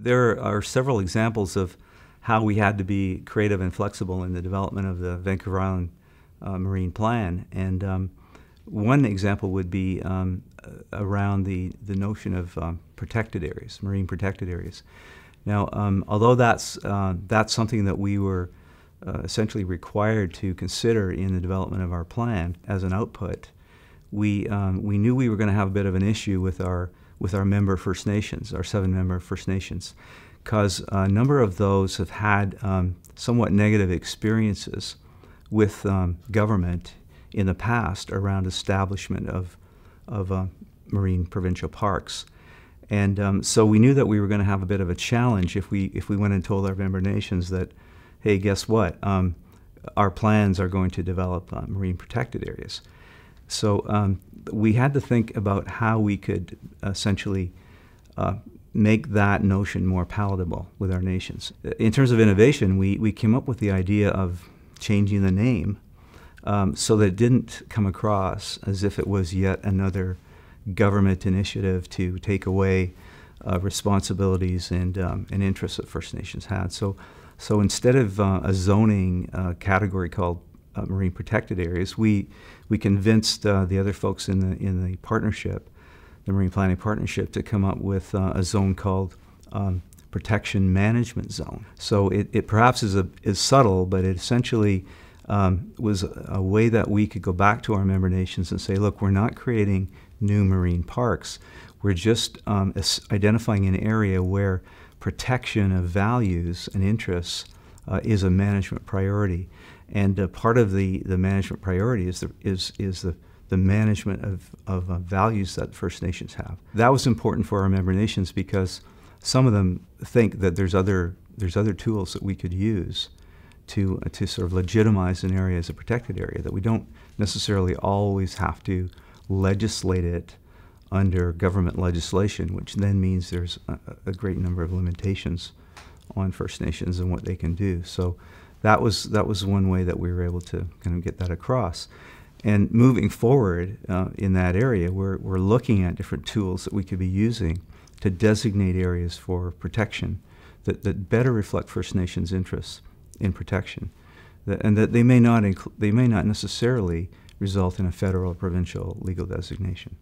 There are several examples of how we had to be creative and flexible in the development of the Vancouver Island uh, Marine Plan. And um, one example would be um, around the, the notion of um, protected areas, marine protected areas. Now, um, although that's, uh, that's something that we were uh, essentially required to consider in the development of our plan as an output, we, um, we knew we were going to have a bit of an issue with our, with our member First Nations, our seven member First Nations, because a number of those have had um, somewhat negative experiences with um, government in the past around establishment of, of uh, marine provincial parks. And um, so we knew that we were going to have a bit of a challenge if we, if we went and told our member nations that, hey, guess what? Um, our plans are going to develop uh, marine protected areas. So um, we had to think about how we could essentially uh, make that notion more palatable with our nations. In terms of innovation, we, we came up with the idea of changing the name um, so that it didn't come across as if it was yet another government initiative to take away uh, responsibilities and, um, and interests that First Nations had. So, so instead of uh, a zoning uh, category called uh, marine protected areas, we, we convinced uh, the other folks in the, in the partnership, the Marine Planning Partnership, to come up with uh, a zone called um, Protection Management Zone. So it, it perhaps is, a, is subtle, but it essentially um, was a way that we could go back to our member nations and say, look, we're not creating new marine parks. We're just um, identifying an area where protection of values and interests uh, is a management priority. And uh, part of the, the management priority is the, is, is the, the management of, of uh, values that First Nations have. That was important for our member nations because some of them think that there's other, there's other tools that we could use to, uh, to sort of legitimize an area as a protected area, that we don't necessarily always have to legislate it under government legislation, which then means there's a, a, great number of limitations on First Nations and what they can do. So that was that was one way that we were able to kind of get that across. And moving forward uh, in that area, we're, we're looking at different tools that we could be using to designate areas for protection that, that better reflect First Nations interests in protection, that, and that they may not they may not necessarily result in a federal or provincial legal designation.